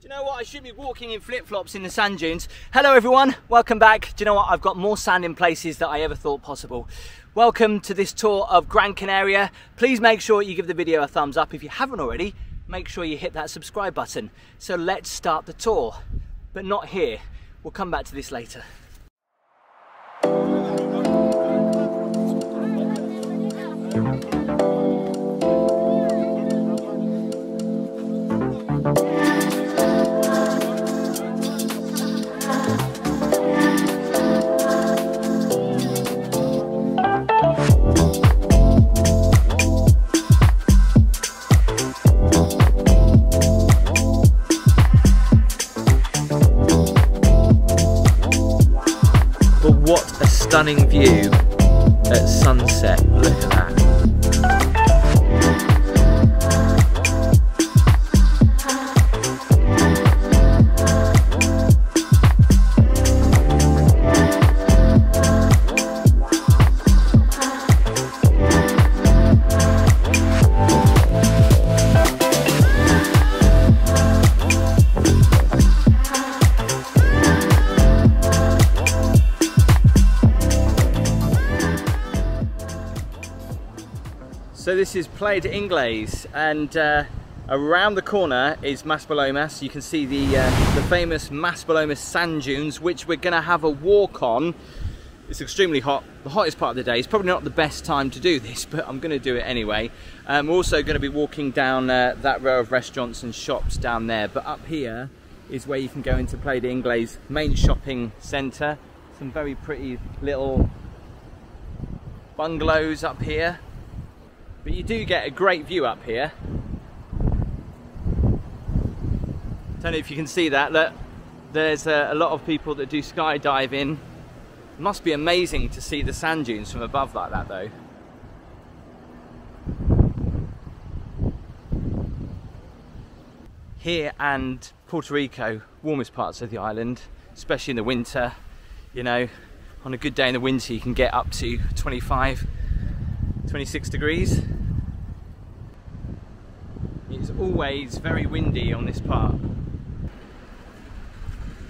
Do you know what? I should be walking in flip-flops in the sand dunes. Hello everyone, welcome back. Do you know what? I've got more sand in places that I ever thought possible. Welcome to this tour of Gran Canaria. Please make sure you give the video a thumbs up. If you haven't already, make sure you hit that subscribe button. So let's start the tour, but not here. We'll come back to this later. This is Playa de Ingles and uh, around the corner is Maspalomas. You can see the, uh, the famous Maspalomas sand dunes which we're going to have a walk on. It's extremely hot, the hottest part of the day. It's probably not the best time to do this but I'm going to do it anyway. Um, we're also going to be walking down uh, that row of restaurants and shops down there but up here is where you can go into Playa de Ingles main shopping centre. Some very pretty little bungalows up here but you do get a great view up here. Don't know if you can see that. Look, there's a, a lot of people that do skydiving. Must be amazing to see the sand dunes from above like that though. Here and Puerto Rico, warmest parts of the island, especially in the winter. You know, on a good day in the winter you can get up to 25 26 degrees. It's always very windy on this part.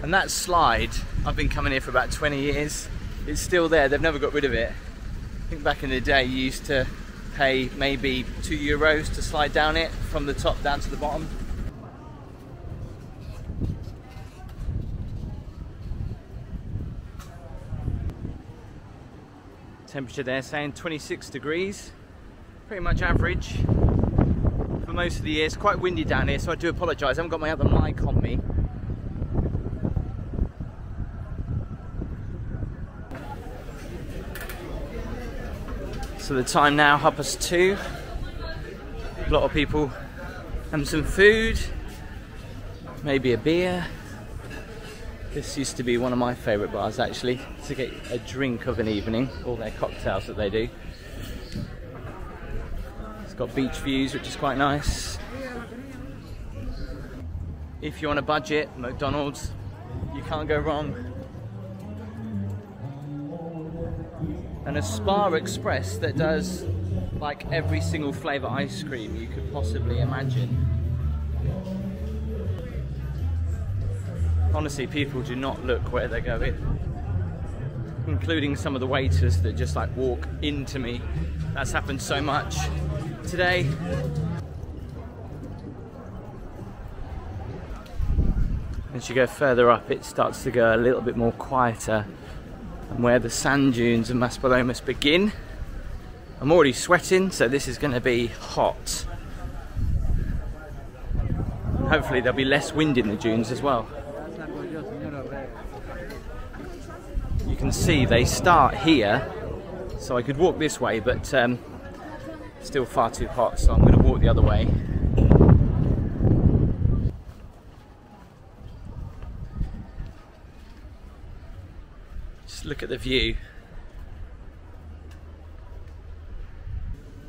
And that slide, I've been coming here for about 20 years. It's still there, they've never got rid of it. I think back in the day you used to pay maybe two euros to slide down it from the top down to the bottom. Temperature there saying 26 degrees, pretty much average for most of the year. It's quite windy down here, so I do apologise. I haven't got my other mic on me. So the time now, half past two. A lot of people having some food, maybe a beer. This used to be one of my favourite bars actually, to get a drink of an evening, all their cocktails that they do. It's got beach views, which is quite nice. If you're on a budget, McDonald's, you can't go wrong. And a Spa Express that does like every single flavour ice cream you could possibly imagine. Honestly people do not look where they're going including some of the waiters that just like walk into me. That's happened so much. Today as you go further up it starts to go a little bit more quieter and where the sand dunes of Maspalomas begin I'm already sweating so this is going to be hot. Hopefully there'll be less wind in the dunes as well you can see they start here. So I could walk this way but um, still far too hot so I'm going to walk the other way. Just look at the view.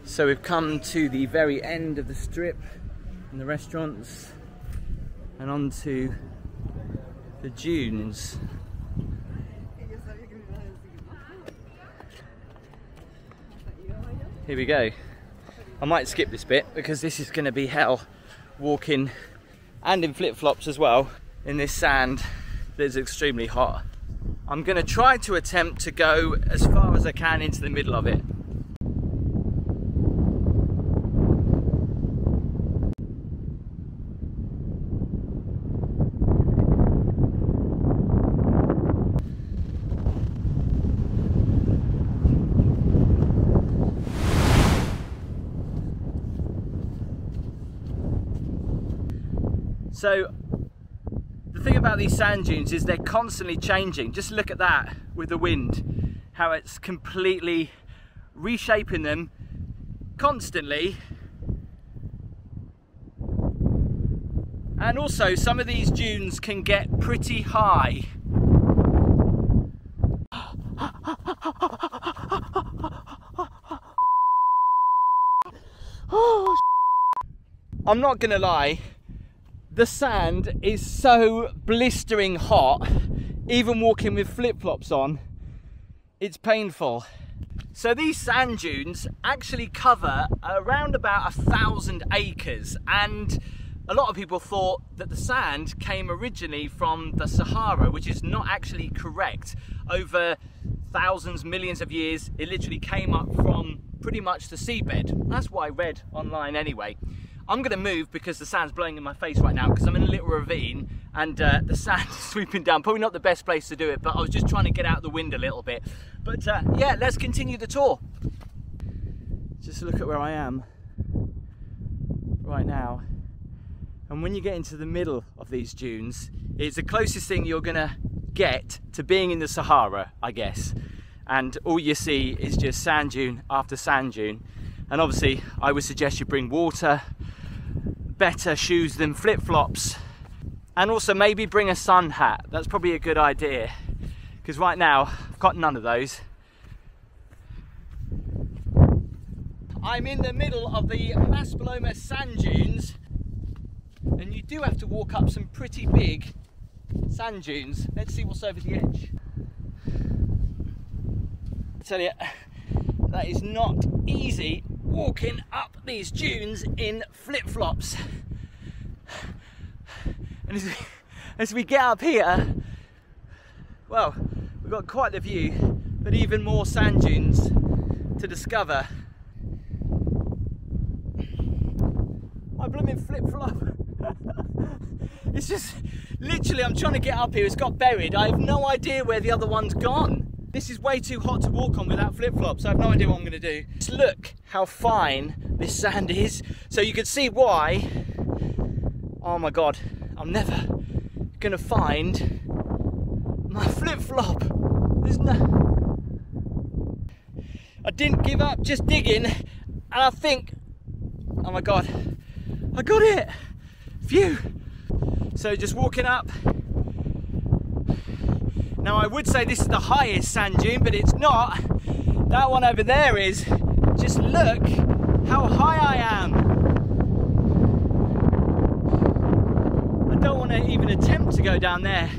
So we've come to the very end of the strip and the restaurants and onto the dunes Here we go. I might skip this bit because this is going to be hell walking and in flip-flops as well in this sand that is extremely hot. I'm going to try to attempt to go as far as I can into the middle of it. So the thing about these sand dunes is they're constantly changing. Just look at that with the wind, how it's completely reshaping them constantly. And also some of these dunes can get pretty high. Oh, I'm not gonna lie, the sand is so blistering hot, even walking with flip-flops on, it's painful. So these sand dunes actually cover around about a thousand acres and a lot of people thought that the sand came originally from the Sahara, which is not actually correct. Over thousands, millions of years, it literally came up from pretty much the seabed. That's what I read online anyway. I'm gonna move because the sand's blowing in my face right now because I'm in a little ravine and uh, the sand is sweeping down. Probably not the best place to do it, but I was just trying to get out the wind a little bit. But uh, yeah, let's continue the tour. Just look at where I am right now. And when you get into the middle of these dunes, it's the closest thing you're gonna get to being in the Sahara, I guess. And all you see is just sand dune after sand dune. And obviously, I would suggest you bring water, better shoes than flip-flops and also maybe bring a sun hat. That's probably a good idea because right now I've got none of those. I'm in the middle of the Maspalomas sand dunes and you do have to walk up some pretty big sand dunes. Let's see what's over the edge. I tell you that is not easy walking up these dunes in flip-flops. And as we, as we get up here, well, we've got quite the view, but even more sand dunes to discover. My blooming flip-flop. it's just, literally, I'm trying to get up here, it's got buried. I have no idea where the other one's gone. This is way too hot to walk on without flip-flops. So I have no idea what I'm gonna do. Just look how fine this sand is. So you can see why, oh my God, I'm never gonna find my flip-flop. There's no, I didn't give up just digging and I think, oh my God, I got it, phew. So just walking up, now I would say this is the highest sand dune, but it's not. That one over there is. Just look how high I am. I don't want to even attempt to go down there.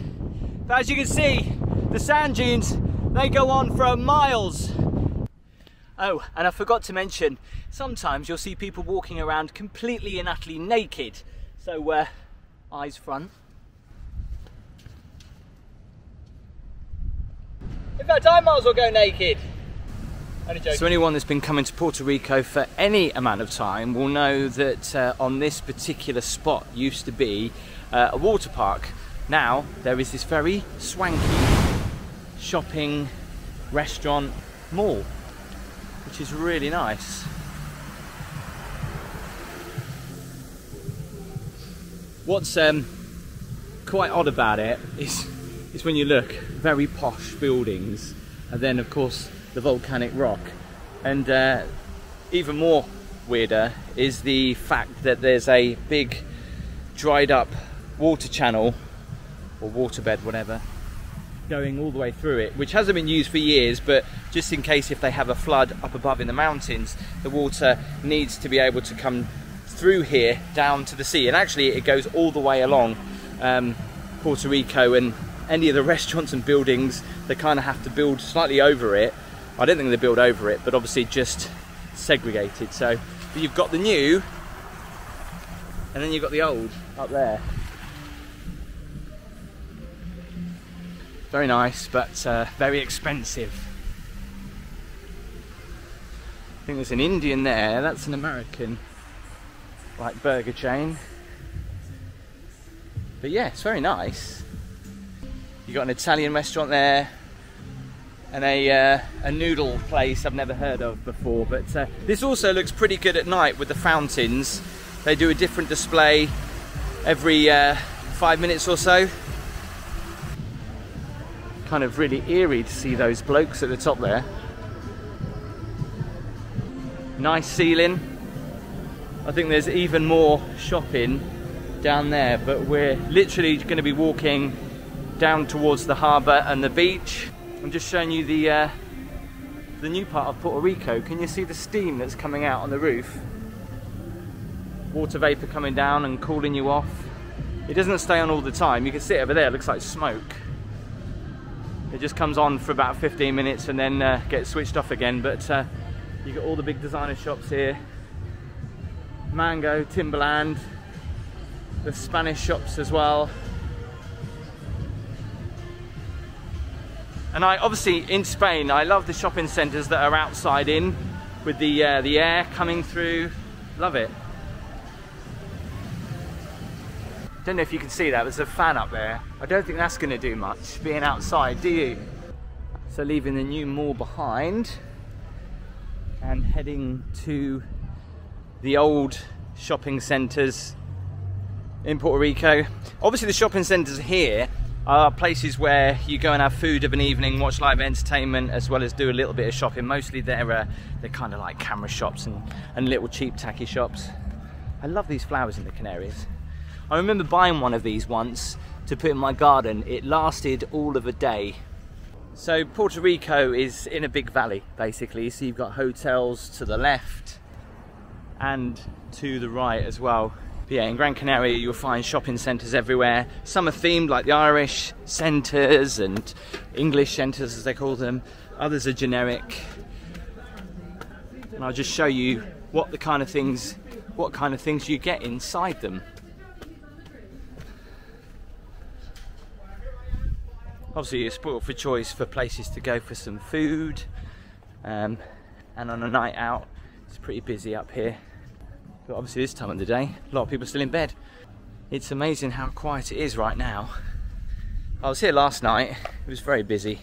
But as you can see, the sand dunes, they go on for miles. Oh, and I forgot to mention, sometimes you'll see people walking around completely and utterly naked. So, uh, eyes front. In fact, I might as well go naked. So anyone that's been coming to Puerto Rico for any amount of time will know that uh, on this particular spot used to be uh, a water park. Now there is this very swanky shopping restaurant mall, which is really nice. What's um, quite odd about it is is when you look, very posh buildings, and then of course the volcanic rock. And uh, even more weirder is the fact that there's a big dried up water channel, or waterbed, whatever, going all the way through it, which hasn't been used for years, but just in case if they have a flood up above in the mountains, the water needs to be able to come through here down to the sea. And actually it goes all the way along um, Puerto Rico and any of the restaurants and buildings. They kind of have to build slightly over it. I don't think they build over it, but obviously just segregated. So you've got the new, and then you've got the old up there. Very nice, but uh, very expensive. I think there's an Indian there, that's an American like burger chain. But yeah, it's very nice. You got an Italian restaurant there, and a, uh, a noodle place I've never heard of before. But uh, this also looks pretty good at night with the fountains. They do a different display every uh, five minutes or so. Kind of really eerie to see those blokes at the top there. Nice ceiling. I think there's even more shopping down there, but we're literally going to be walking down towards the harbour and the beach. I'm just showing you the uh, the new part of Puerto Rico. Can you see the steam that's coming out on the roof? Water vapour coming down and cooling you off. It doesn't stay on all the time. You can see it over there, it looks like smoke. It just comes on for about 15 minutes and then uh, gets switched off again. But uh, you got all the big designer shops here. Mango, Timberland, the Spanish shops as well. And I obviously in Spain, I love the shopping centres that are outside in with the uh, the air coming through. Love it. Don't know if you can see that, there's a fan up there. I don't think that's going to do much, being outside, do you? So leaving the new mall behind and heading to the old shopping centres in Puerto Rico. Obviously the shopping centres here are places where you go and have food of an evening, watch live entertainment, as well as do a little bit of shopping. Mostly they're, uh, they're kind of like camera shops and, and little cheap tacky shops. I love these flowers in the Canaries. I remember buying one of these once to put in my garden. It lasted all of a day. So Puerto Rico is in a big valley, basically. So you've got hotels to the left and to the right as well yeah, in Gran Canaria you'll find shopping centres everywhere. Some are themed like the Irish centres and English centres as they call them. Others are generic. And I'll just show you what the kind of things what kind of things you get inside them. Obviously you're spoiled for choice for places to go for some food um, and on a night out it's pretty busy up here. But obviously this time of the day, a lot of people are still in bed. It's amazing how quiet it is right now. I was here last night, it was very busy.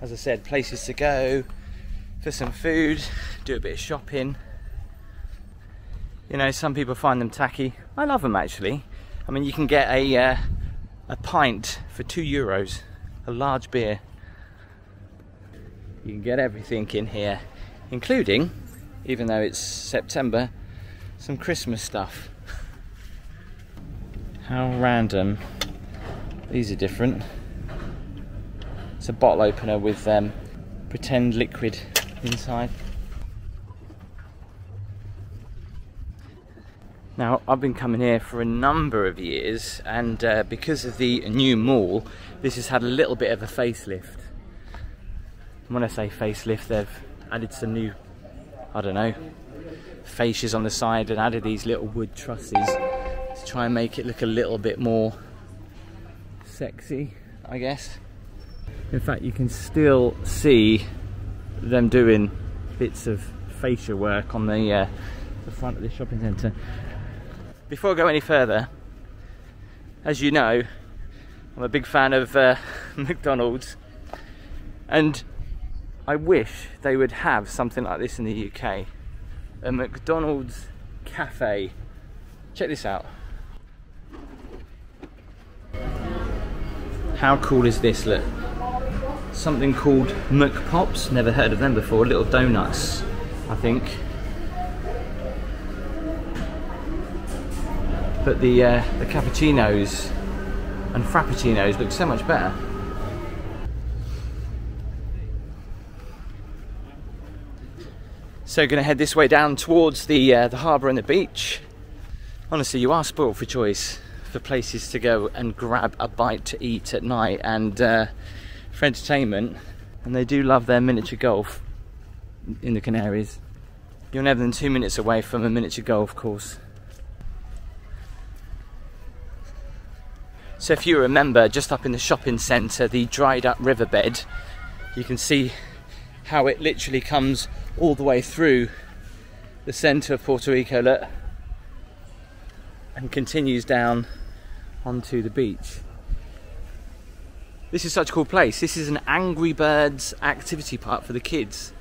As I said, places to go, for some food, do a bit of shopping. You know, some people find them tacky. I love them actually. I mean, you can get a, uh, a pint for two euros, a large beer. You can get everything in here, including even though it's September, some Christmas stuff. How random. These are different. It's a bottle opener with um, pretend liquid inside. Now, I've been coming here for a number of years, and uh, because of the new mall, this has had a little bit of a facelift. And when I say facelift, they've added some new I don't know, fascias on the side and added these little wood trusses to try and make it look a little bit more sexy, I guess. In fact, you can still see them doing bits of fascia work on the, uh, the front of the shopping centre. Before I go any further, as you know, I'm a big fan of uh, McDonald's and I wish they would have something like this in the UK. A McDonald's cafe. Check this out. How cool is this, look. Something called McPops, never heard of them before, little donuts, I think. But the, uh, the cappuccinos and frappuccinos look so much better. So going to head this way down towards the uh, the harbour and the beach. Honestly, you are spoiled for choice for places to go and grab a bite to eat at night and uh, for entertainment. And they do love their miniature golf in the Canaries. You're never than two minutes away from a miniature golf course. So if you remember, just up in the shopping centre, the dried up riverbed, you can see how it literally comes all the way through the centre of Puerto Rico and continues down onto the beach. This is such a cool place. This is an Angry Birds activity park for the kids.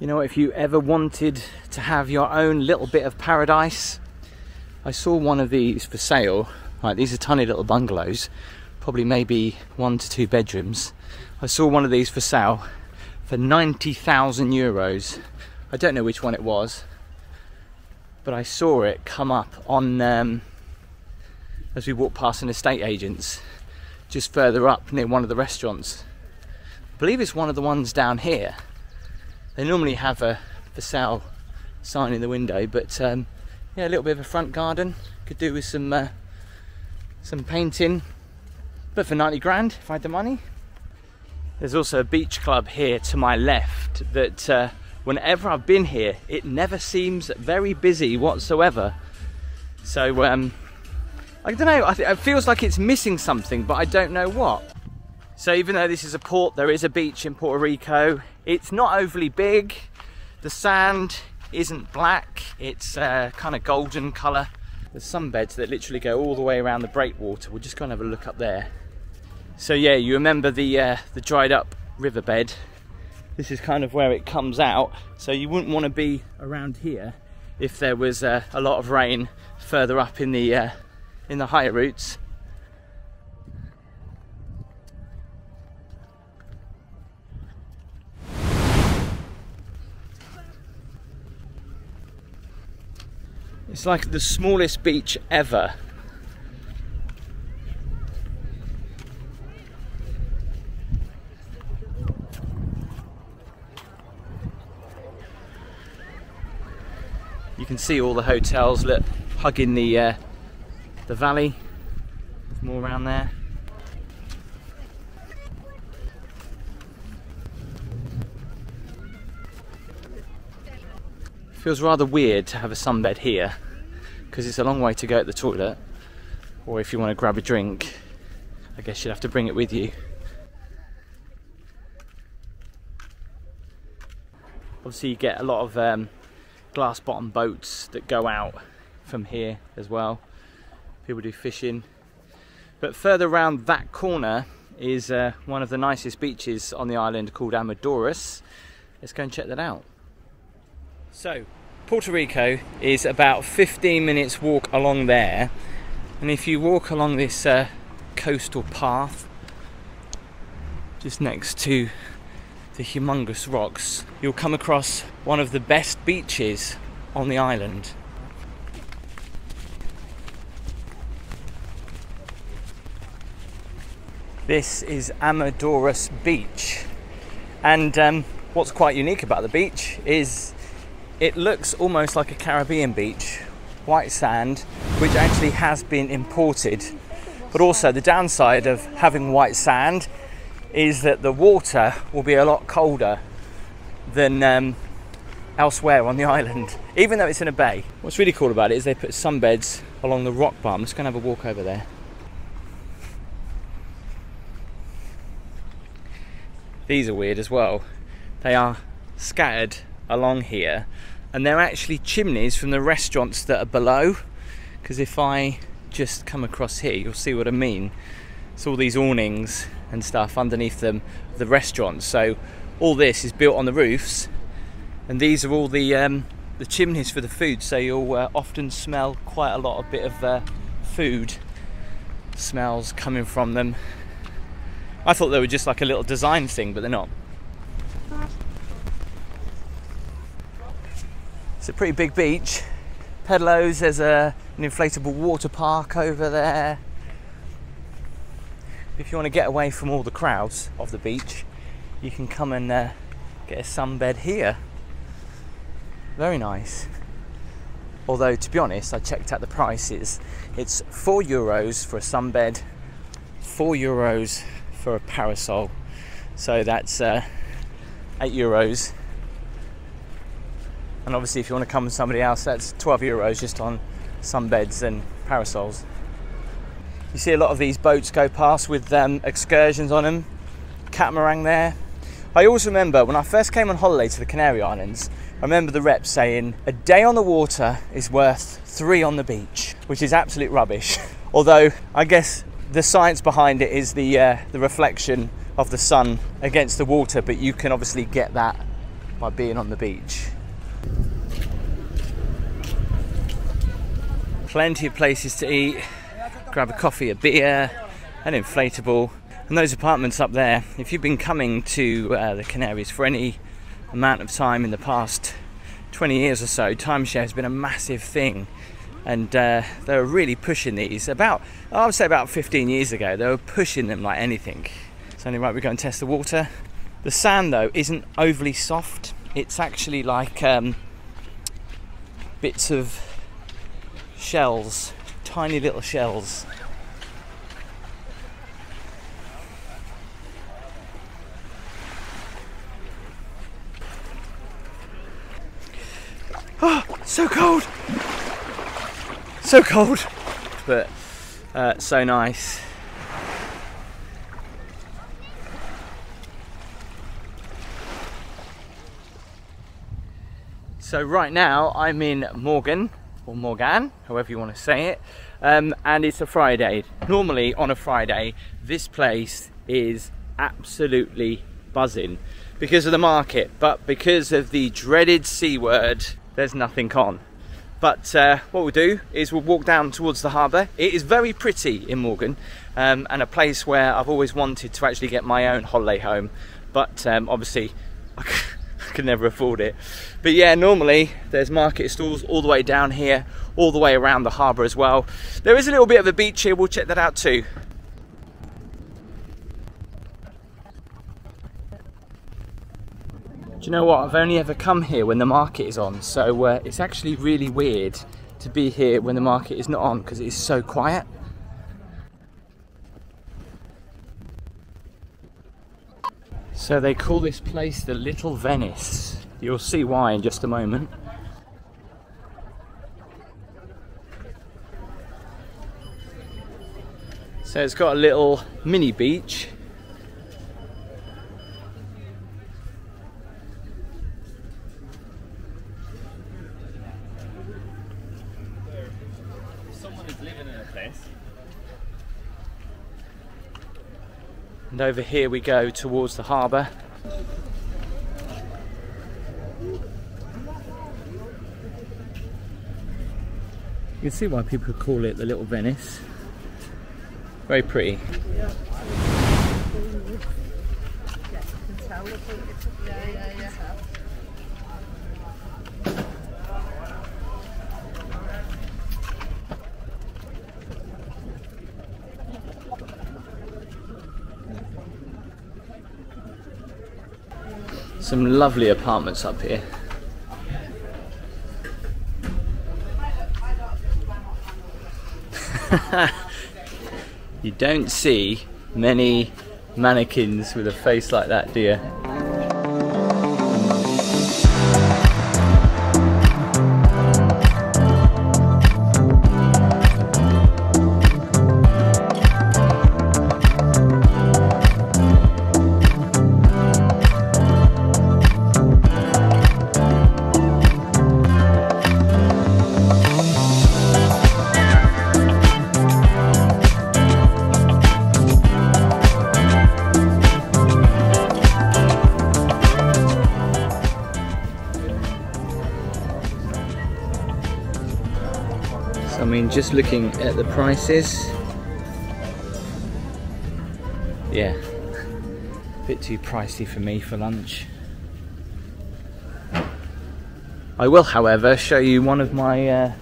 You know, if you ever wanted to have your own little bit of paradise, I saw one of these for sale. Right, these are tiny little bungalows, probably maybe one to two bedrooms. I saw one of these for sale for 90,000 euros. I don't know which one it was, but I saw it come up on um, as we walked past an estate agent's just further up near one of the restaurants. I believe it's one of the ones down here. They normally have a for sale sign in the window, but um, yeah, a little bit of a front garden could do with some uh, some painting. But for 90 grand, if I had the money. There's also a beach club here to my left that uh, whenever I've been here, it never seems very busy whatsoever. So um, I don't know. it feels like it's missing something, but I don't know what. So even though this is a port, there is a beach in Puerto Rico. It's not overly big. The sand isn't black. It's uh, kind of golden colour. There's some beds that literally go all the way around the breakwater. We'll just go and have a look up there. So yeah, you remember the uh, the dried up riverbed. This is kind of where it comes out. So you wouldn't want to be around here if there was uh, a lot of rain further up in the uh, in the higher routes. It's like the smallest beach ever. Can see all the hotels look hugging the uh, the valley. There's more around there. Feels rather weird to have a sunbed here because it's a long way to go at the toilet or if you want to grab a drink I guess you'd have to bring it with you. Obviously you get a lot of um, glass bottom boats that go out from here as well. People do fishing. But further around that corner is uh, one of the nicest beaches on the island called Amadores. Let's go and check that out. So, Puerto Rico is about 15 minutes walk along there. And if you walk along this uh, coastal path, just next to the humongous rocks, you'll come across one of the best beaches on the island. This is Amadores Beach. And um, what's quite unique about the beach is it looks almost like a Caribbean beach, white sand, which actually has been imported. But also the downside of having white sand is that the water will be a lot colder than um, elsewhere on the island, even though it's in a bay. What's really cool about it is they put sunbeds along the rock bar. I'm just gonna have a walk over there. These are weird as well. They are scattered along here and they're actually chimneys from the restaurants that are below because if I just come across here you'll see what I mean. It's all these awnings and stuff underneath them, the restaurants. So all this is built on the roofs, and these are all the um, the chimneys for the food. So you'll uh, often smell quite a lot of bit of uh, food smells coming from them. I thought they were just like a little design thing, but they're not. It's a pretty big beach. Pedalo's, there's a, an inflatable water park over there if you want to get away from all the crowds of the beach, you can come and uh, get a sunbed here. Very nice. Although, to be honest, I checked out the prices. It's four euros for a sunbed, four euros for a parasol. So that's uh, eight euros. And obviously, if you want to come with somebody else, that's 12 euros just on sunbeds and parasols. You see a lot of these boats go past with um, excursions on them, catamaran there. I always remember when I first came on holiday to the Canary Islands, I remember the rep saying, a day on the water is worth three on the beach, which is absolute rubbish. Although I guess the science behind it is the, uh, the reflection of the sun against the water, but you can obviously get that by being on the beach. Plenty of places to eat, grab a coffee, a beer, an inflatable. And those apartments up there, if you've been coming to uh, the Canaries for any amount of time in the past 20 years or so, timeshare has been a massive thing. And uh, they were really pushing these about, I would say about 15 years ago, they were pushing them like anything. So only right, we go and test the water. The sand though isn't overly soft. It's actually like um, bits of shells, tiny little shells. Oh, so cold! So cold, but uh, so nice. So right now I'm in Mogán, or Morgan, however you want to say it, um, and it's a Friday. Normally on a Friday, this place is absolutely buzzing because of the market, but because of the dreaded C word, there's nothing on. But uh, what we'll do is we'll walk down towards the harbour. It is very pretty in Mogán um, and a place where I've always wanted to actually get my own holiday home. But um, obviously could never afford it. But yeah, normally there's market stalls all the way down here, all the way around the harbour as well. There is a little bit of a beach here, we'll check that out too. Do you know what? I've only ever come here when the market is on, so uh, it's actually really weird to be here when the market is not on because it is so quiet. So they call this place the Little Venice. You'll see why in just a moment. So it's got a little mini beach And over here we go towards the harbour. You can see why people call it the Little Venice. Very pretty. Some lovely apartments up here. you don't see many mannequins with a face like that, do you? Just looking at the prices. Yeah. A bit too pricey for me for lunch. I will however show you one of my uh,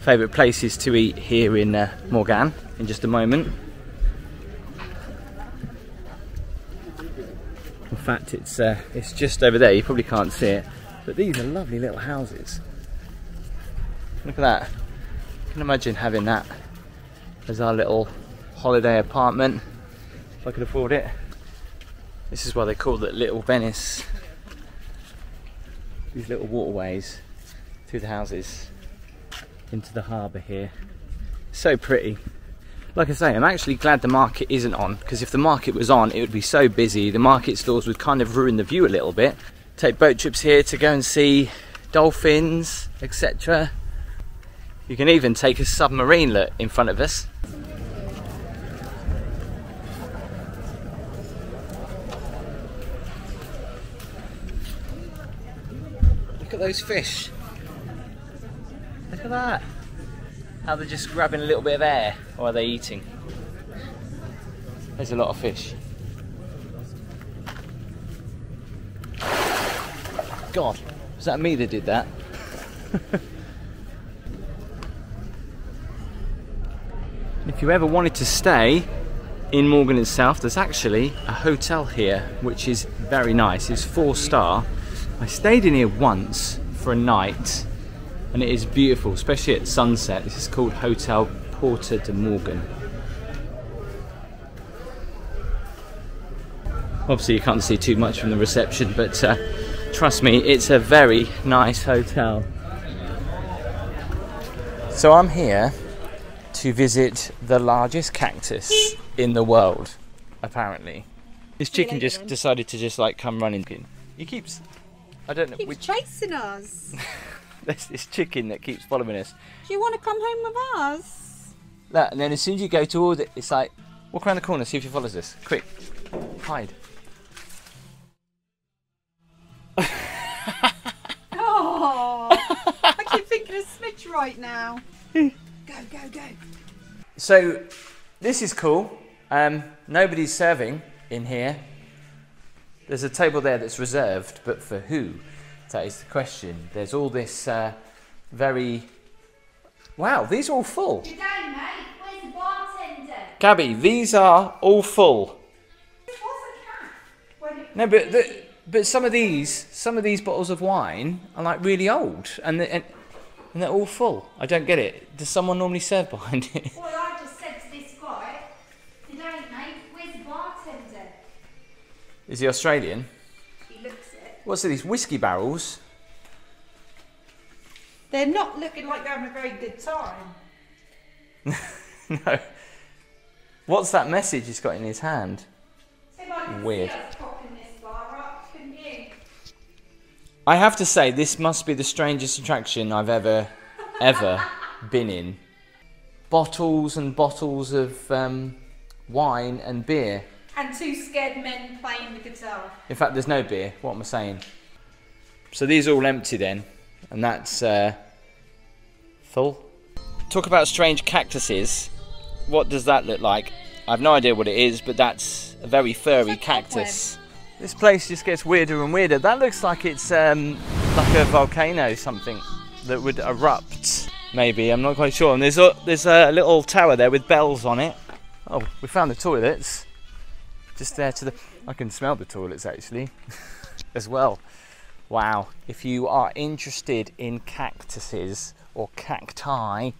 favourite places to eat here in uh, Mogán in just a moment. In fact it's uh, it's just over there. You probably can't see it. But these are lovely little houses. Look at that can imagine having that as our little holiday apartment if I could afford it. This is why they call it Little Venice. These little waterways. through the houses into the harbour here. So pretty. Like I say, I'm actually glad the market isn't on because if the market was on, it would be so busy. The market stalls would kind of ruin the view a little bit. Take boat trips here to go and see dolphins, etc. You can even take a submarine look in front of us. Look at those fish. Look at that. How they're just grabbing a little bit of air or are they eating? There's a lot of fish. God, was that me that did that? if you ever wanted to stay in Mogán itself, there's actually a hotel here which is very nice. It's four star. I stayed in here once for a night and it is beautiful, especially at sunset. This is called Hotel Puerto de Mogán. Obviously, you can't see too much from the reception, but uh, trust me, it's a very nice hotel. So, I'm here to visit the largest cactus in the world, apparently. This chicken just decided to just like come running. He keeps, I don't know, Keeps which, chasing us. there's this chicken that keeps following us. Do you want to come home with us? That, and then as soon as you go toward it, it's like, walk around the corner, see if he follows us. Quick, hide. Oh, I keep thinking of Smidge right now. go, go, go. So, this is cool. Um, nobody's serving in here. There's a table there that's reserved, but for who? That is the question. There's all this uh, very. Wow, these are all full. Good day, mate. Where's the bartender? Gabby, these are all full. It was a cat. When it No, but the, but some of these some of these bottles of wine are like really old, and they, and, and they're all full. I don't get it. Does someone normally serve behind it? Well, I just said to this guy, Good day, mate. Where's the bartender? Is he Australian? he looks it. What's these whiskey barrels? They're not looking like they're having a very good time. no. What's that message he's got in his hand? See if Weird. I have to say, this must be the strangest attraction I've ever, ever been in. Bottles and bottles of um, wine and beer. And two scared men playing the guitar. In fact, there's no beer. What am I saying? So these are all empty then, and that's uh, full. Talk about strange cactuses. What does that look like? I have no idea what it is, but that's a very furry like cactus. This place just gets weirder and weirder. That looks like it's um, like a volcano, something that would erupt. Maybe I'm not quite sure. And there's a, there's a little tower there with bells on it. Oh, we found the toilets. Just there to the. I can smell the toilets actually, as well. Wow. If you are interested in cactuses or cacti,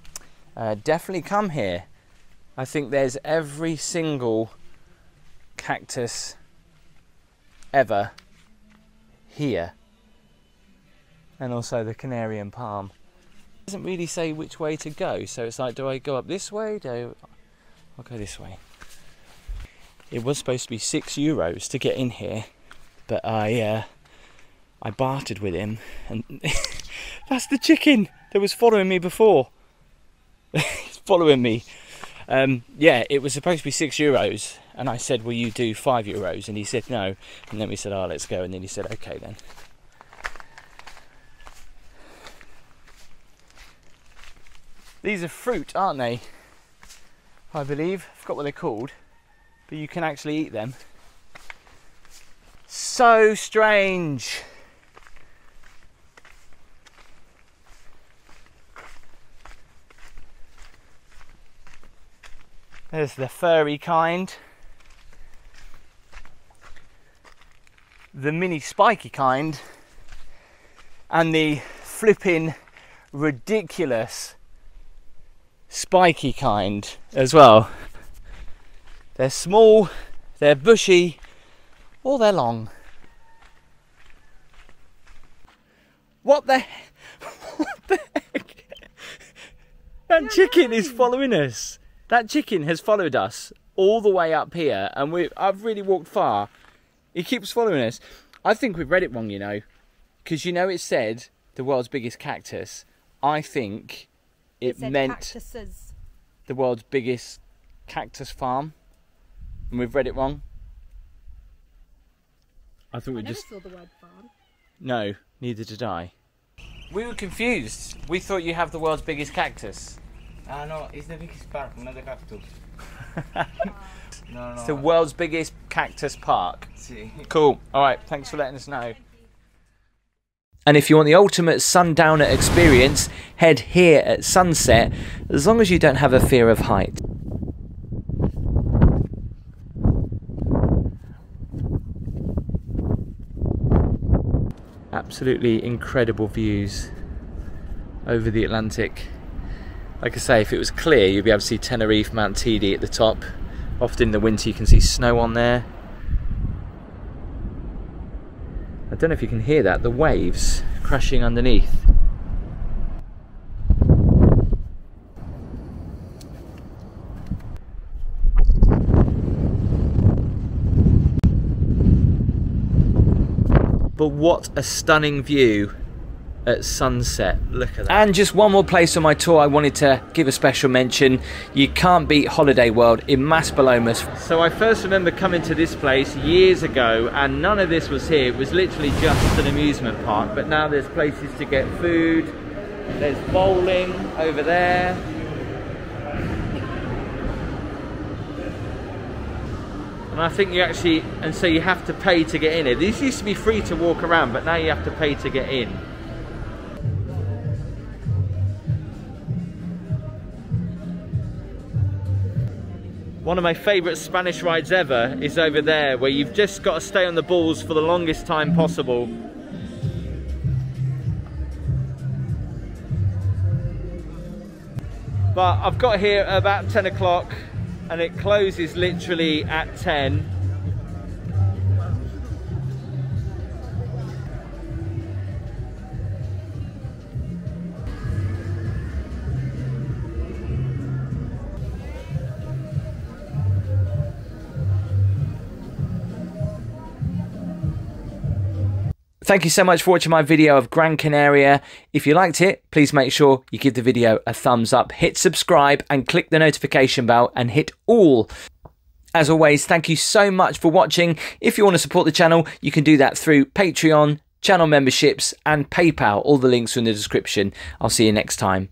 uh, definitely come here. I think there's every single cactus ever here. And also the Canarian palm. It doesn't really say which way to go, so it's like, do I go up this way? Do. I'll go this way. It was supposed to be six euros to get in here, but I uh, I bartered with him, and that's the chicken that was following me before. Following me. Um, yeah, it was supposed to be six euros, and I said, "Will you do five euros?" And he said no, and then we said, "Oh, let's go." And then he said, "Okay, then." These are fruit, aren't they? I believe. I forgot what they're called, but you can actually eat them. So strange. There's the furry kind. The mini spiky kind. And the flipping ridiculous spiky kind as well. They're small, they're bushy, or they're long. What the? What That chicken is following us. That chicken has followed us all the way up here, and we I've really walked far. He keeps following us. I think we've read it wrong, you know, because you know it said the world's biggest cactus. I think it Said meant cactuses. the world's biggest cactus farm, and we've read it wrong. I think we never just saw the word farm. no, neither did I. We were confused. We thought you have the world's biggest cactus. Ah no, it's the biggest park, not the cactus. no, no. It's the world's biggest cactus park. Sí. Cool. All right. Thanks for letting us know. And if you want the ultimate sundowner experience, head here at sunset, as long as you don't have a fear of height. Absolutely incredible views over the Atlantic. Like I say, if it was clear, you'd be able to see Tenerife, Mount Teide at the top. Often in the winter, you can see snow on there. I don't know if you can hear that, the waves crashing underneath. But what a stunning view at sunset. Look at that. And just one more place on my tour I wanted to give a special mention. You can't beat Holiday World in Maspalomas. So I first remember coming to this place years ago and none of this was here. It was literally just an amusement park. But now there's places to get food. There's bowling over there. And I think you actually, and so you have to pay to get in here. These used to be free to walk around, but now you have to pay to get in. One of my favourite Spanish rides ever is over there, where you've just got to stay on the balls for the longest time possible. But I've got here about 10 o'clock and it closes literally at 10. Thank you so much for watching my video of Gran Canaria. If you liked it, please make sure you give the video a thumbs up, hit subscribe and click the notification bell and hit all. As always, thank you so much for watching. If you want to support the channel, you can do that through Patreon, channel memberships and PayPal. All the links are in the description. I'll see you next time.